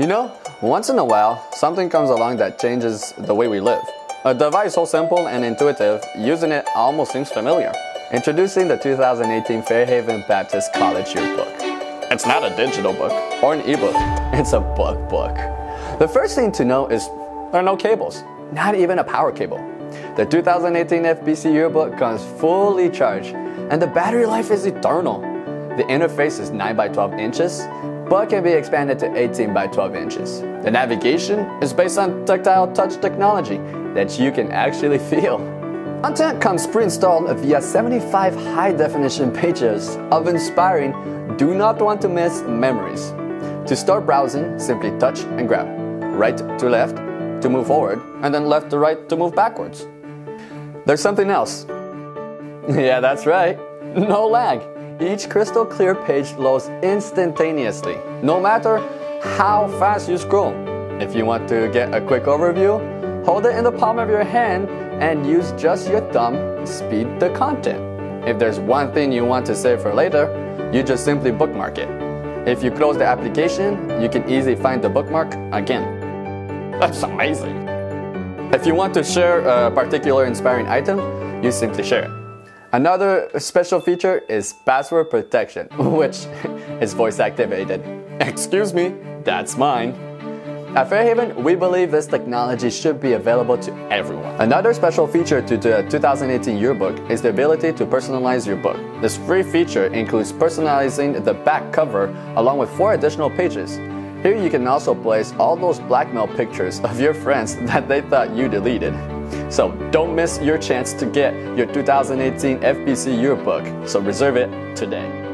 You know, once in a while, something comes along that changes the way we live. A device so simple and intuitive, using it almost seems familiar. Introducing the 2018 Fairhaven Baptist College Yearbook. It's not a digital book or an ebook, it's a book book. The first thing to know is there are no cables, not even a power cable. The 2018 FBC Yearbook comes fully charged, and the battery life is eternal. The interface is 9 by 12 inches, but can be expanded to 18 by 12 inches. The navigation is based on tactile touch technology that you can actually feel. Content comes pre-installed via 75 high-definition pages of inspiring, do not want to miss memories. To start browsing, simply touch and grab. Right to left to move forward, and then left to right to move backwards. There's something else. yeah, that's right. No lag. Each crystal clear page loads instantaneously, no matter how fast you scroll. If you want to get a quick overview, hold it in the palm of your hand and use just your thumb to speed the content. If there's one thing you want to save for later, you just simply bookmark it. If you close the application, you can easily find the bookmark again. That's amazing. If you want to share a particular inspiring item, you simply share it. Another special feature is password protection, which is voice activated. Excuse me, that's mine. At Fairhaven, we believe this technology should be available to everyone. Another special feature to the 2018 yearbook is the ability to personalize your book. This free feature includes personalizing the back cover along with four additional pages. Here you can also place all those blackmail pictures of your friends that they thought you deleted. So don't miss your chance to get your 2018 FBC yearbook. So reserve it today.